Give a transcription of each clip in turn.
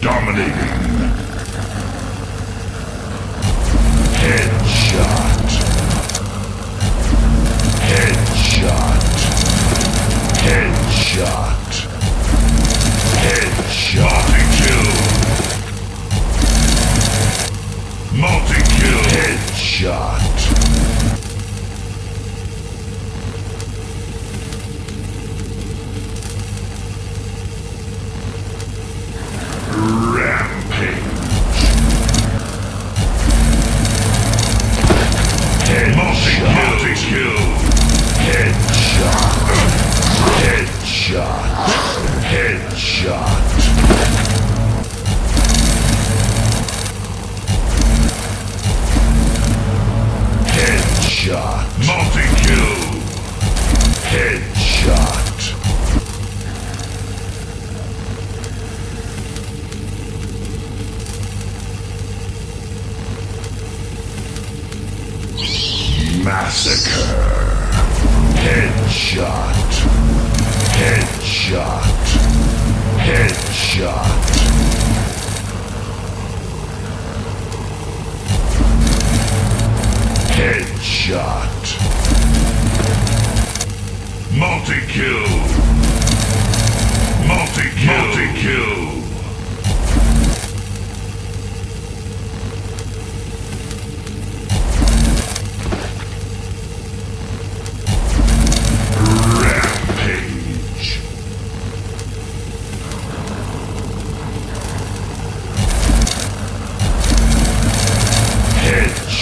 Dominating. Headshot. Headshot. Headshot. Headshot. Headshot. Multi-kill. Headshot. Massacre. Headshot. Headshot. Headshot.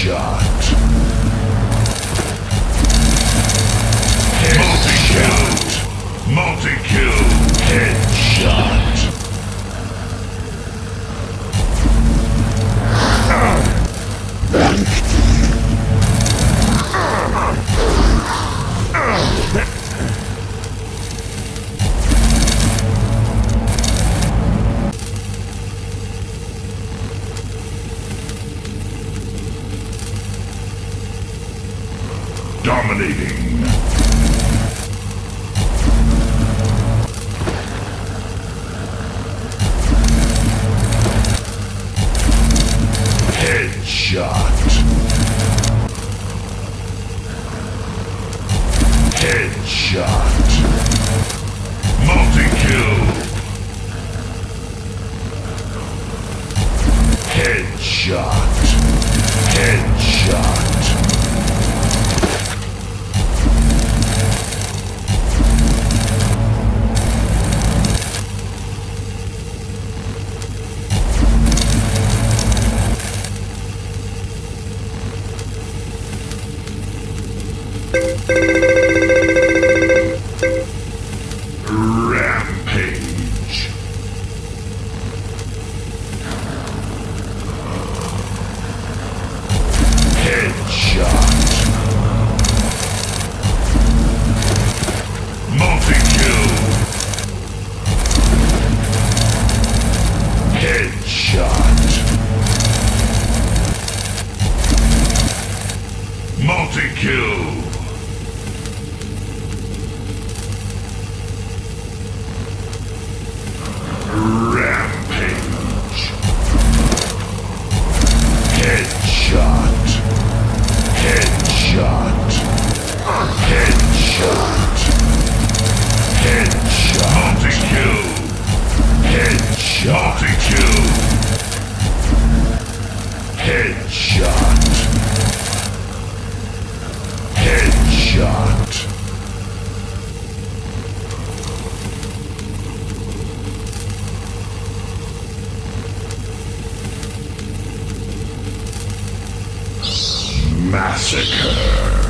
Headshot. Dominating. Headshot. Headshot. Multi-kill. Headshot. Headshot. Multi-kill. Massacre.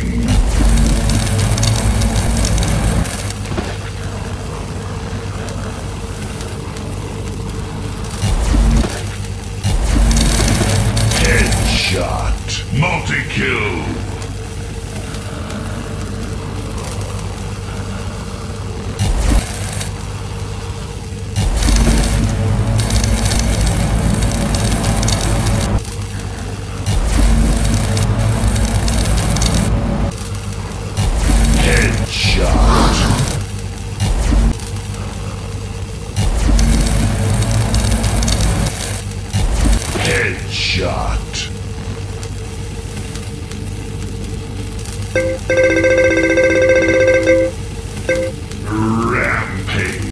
shot.